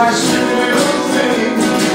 my sweet little thing.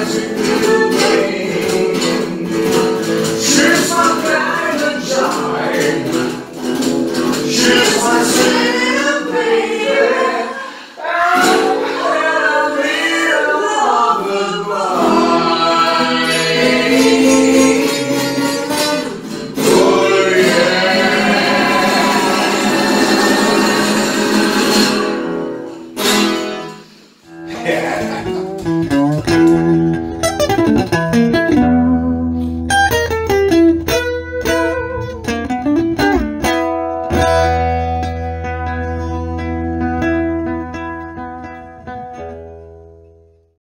She's my sweet Thank